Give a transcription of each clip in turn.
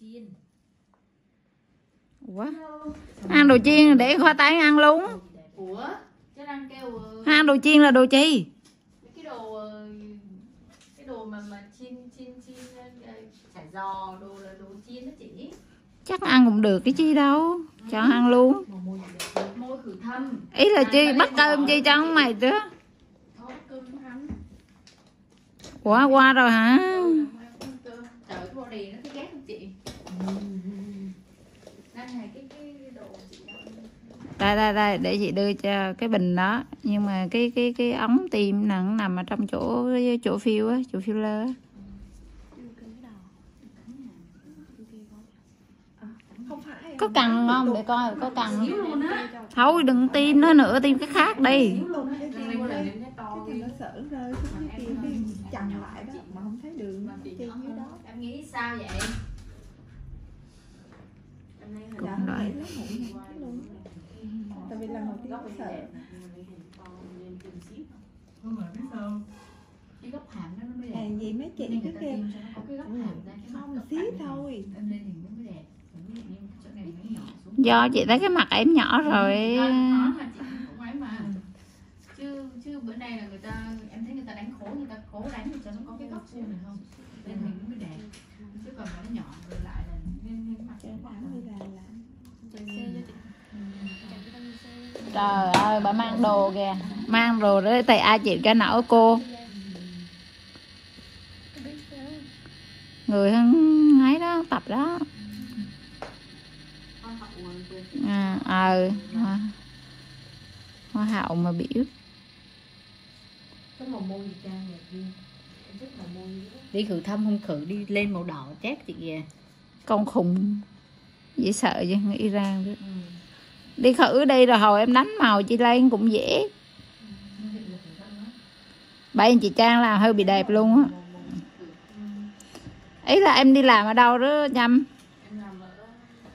chiên ủa? Ăn đồ chiên để khoai tây ăn luôn. Ủa? Chứ đang kêu ờ, ăn đồ chiên là đồ chi? cái đồ ờ, cái đồ mà mà chiên chiên chiên ờ, chả giò đồ là đồ chiên đó chị. Chắc ăn cũng được cái chi đâu? Cho ăn luôn. Môi khử thâm ý là chi? Ăn bắt cơm chi cho ông mày chứ? Ăn qua rồi hả? Trời ơi, cái body nó thấy ghét không chị đang này cái cái đồ chị đang đây đây đây để chị đưa cho cái bình đó. Nhưng mà cái cái cái ống tim nó nằm ở trong chỗ chỗ phiêu á chỗ á. Không phải có cần không? để coi có cần thôi đừng tin nó nữa tin cái khác đi. Chằng lại đó. mà không thấy đường mà chị trên nhỏ dưới đó. hơn. em nghĩ sao vậy Cũng luôn. Tại vì lần đầu tiên sợ. Không mà biết sao cái góc hàm đó nó mới à gì mấy chị Nên cứ kêu không này. thôi. Em lên hình nó mới đẹp. Còn ví dụ như chỗ này nó nhỏ xuống. Do chị thấy cái mặt em nhỏ rồi. Nó khó mà chị cũng ấy mà. Chứ chứ bữa nay là người ta em thấy người ta đánh khố người ta cố đánh cho nó có cái góc xương này không? Lên hình nó mới đẹp. Chứ còn nó nhỏ rồi lại là nên nên mặt cho nó nó bỏng áo đi là làm trời ơi bà mang đồ kìa. Mang đồ đấy tại ai chịu cho nổi cô? Người hắn ấy đó tập đó. À ờ hoa, hoa hậu mà biểu cái đi khử thâm không khử đi lên màu đỏ chết chị kìa. Con khùng dễ sợ chứ người Iran đó đi khử đi rồi hồi em đánh màu chị Lan cũng dễ. Bảy anh chị Trang làm hơi bị đẹp luôn á. Ý là em đi làm ở đâu đó, nhâm em làm ở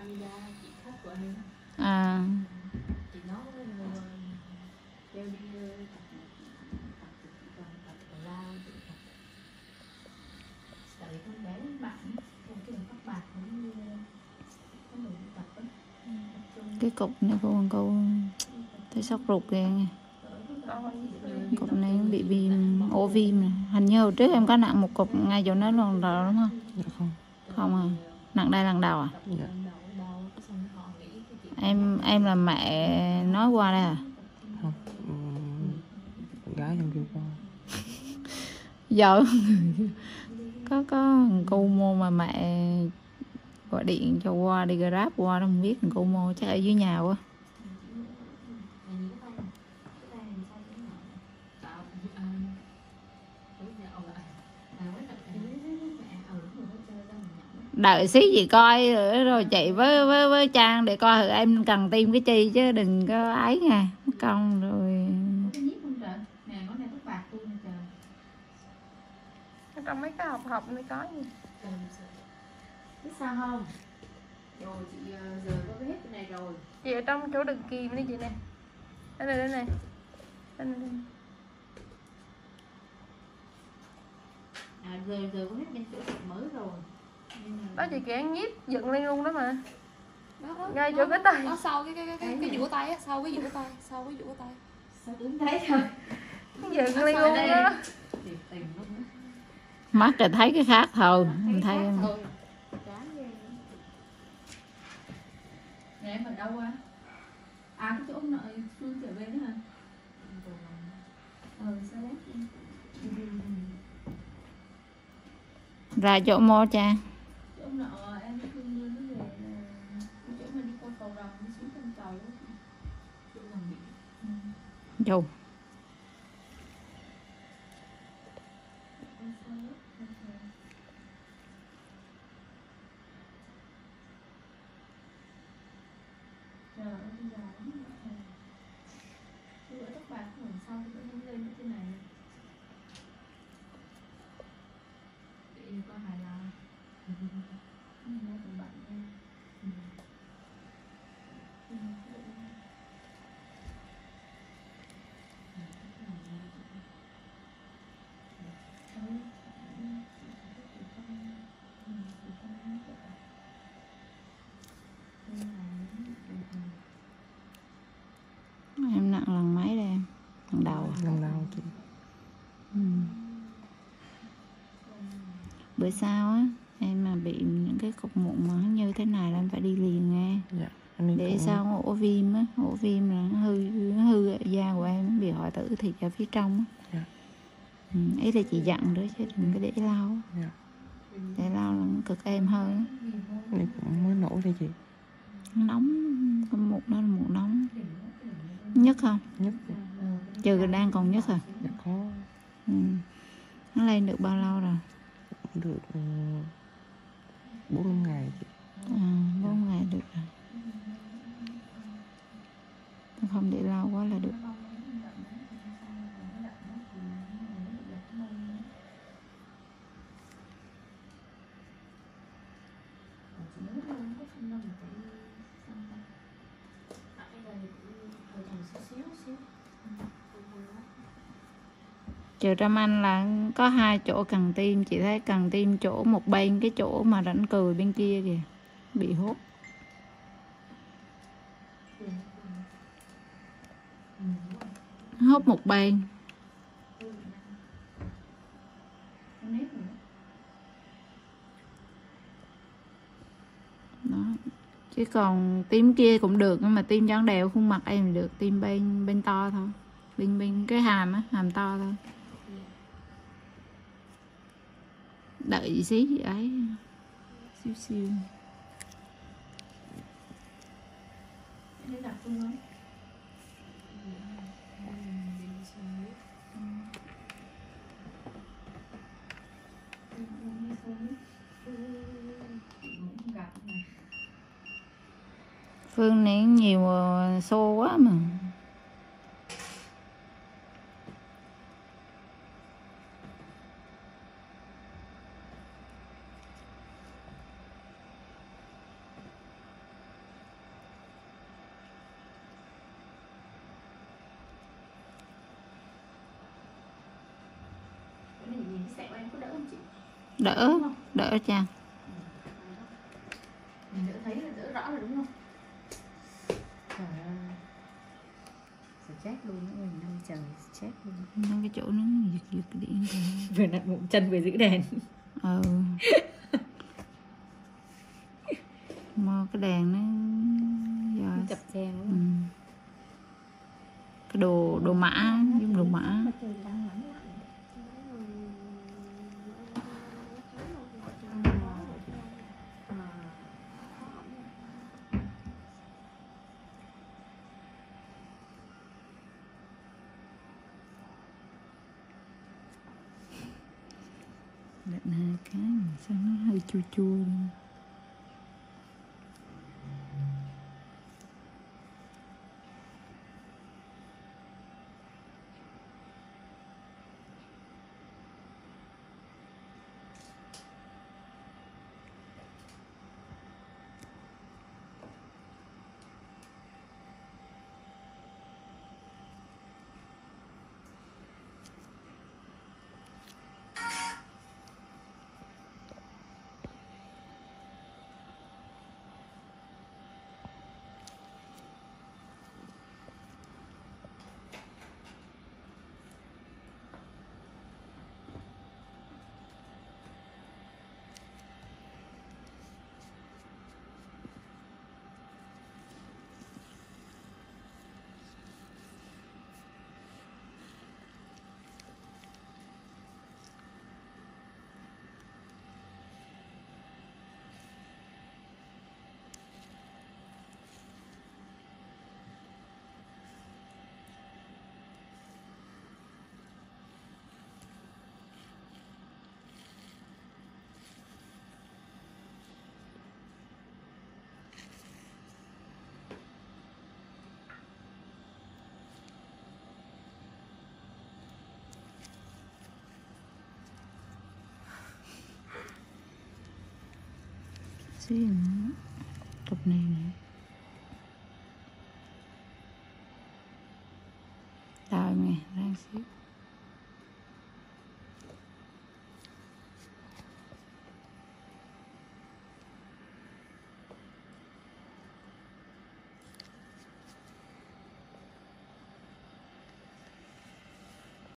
Avida chị khác của em à chị nói ờ, kêu đi ờ, tập tập tập tập tập lao chị tập tại vì con bé bạn con cái tóc bạc cũng như con người đi tập á tập trung cái cục này cô cô thấy sốc ruột kìa nghe. cục này bị viêm ổ viêm này. hình như hồi trước em có nặng một cục ngay chỗ nó lần đầu đúng không Dạ không. không à nặng đây lần đầu à Dạ. em em là mẹ nói qua đây à Không. Con gái em kêu con. giờ có có thằng cô mô mà mẹ gọi điện cho qua đi grab. Qua đâu không biết thằng cô mô chắc ở dưới nhà quá. Đợi xí gì coi rồi, rồi chị với với với trang để coi thử em cần tim cái chi chứ đừng có ấy nha. Con rồi. Trong mấy cái học học mới có gì? Biết sao không? Rồi chị ờ, giờ có cái hết cái này rồi. Chị ở trong chỗ đựng kim đi chị nè. Đây này đây này. Đây này, đây này. à giờ giờ có hết bên chỗ mới rồi. Là- đó chị kìa nhíp dựng lên luôn đó mà. Đó, đó, ngay đó, chỗ cái tay. Đó sau cái cái cái cái, cái giữa tay á sau cái giữa tay sau cái giữa tay. Sao đứng thấy thôi. Dựng lên luôn đó. Mắt thì thấy cái khác thôi mình thấy khác thôi. Chán ghê. Nhà em ở đâu á? À cái chỗ ông nội Phương trở về nữa hả? Ờ sao đấy? ra chỗ mô trang Chỗ ông nọ em với Phương đưa nó về chỗ mà đi qua cầu rồng đi xuống chân cầu. Chỗ lòng biển. dù Em sao đấy? Em sao? Trời ơi, bây giờ lắm rồi. Cái bữa tóc bạc của mình sau thì vẫn lên như thế này. Để coi hài lòng. Nhưng mà còn bận nha. Ừ. Ừ, vậy đi. Ừ, cái này là- Ừ, ừ, chỉ có chỉ có- ừ, chỉ có- bữa sau á em mà bị những cái cục mụn mà như thế này là em phải đi liền nghe. Dạ để cũng- sau ổ viêm á ổ viêm là nó hư nó hư da của em bị hoại tử thịt ở phía trong á. Dạ. ừ, ý là chị dặn đó chứ đừng có để lâu. Á. Dạ. để lâu là nó cực em hơn đi cũng mới nổi đây chị. Nó nóng cái mụn đó là mụn nóng. Nhất không? Nhất. Trừ đang còn nhất à dạ có. Ừ. nó lên được bao lâu rồi được ừ, bốn năm ngày chị. À, bốn ngày được rồi. Không để lâu quá là được trừ Trâm Anh là có hai chỗ cần tim, chị thấy cần tim chỗ một bên, cái chỗ mà rảnh cười bên kia kìa, bị hốt hốt một bên. Đó. Chứ còn tim kia cũng được, nhưng mà tim trắng đều khuôn mặt em được tim bên bên to thôi. Bên bên cái hàm á, hàm to thôi. Đợi xí ấy xíu xíu. Phương này nhiều xô quá mà Cái này nhìn sẹo em có đỡ không chị? Đỡ đỡ cha Mình đỡ thấy là đỡ rõ rồi đúng không? Trời ơi. Stress luôn á mình năm trời stress luôn. Nó cái chỗ nó giật giật điện thôi Vừa nặn bụng chân vừa giữ đèn. Ừ. Mà cái đèn nó giờ Chập chèn ừ. luôn cái đồ đồ mã giống đồ mã Đợt hai cái sao nó hơi chua chua luôn. Xin nữa. Này tao mày đang xíu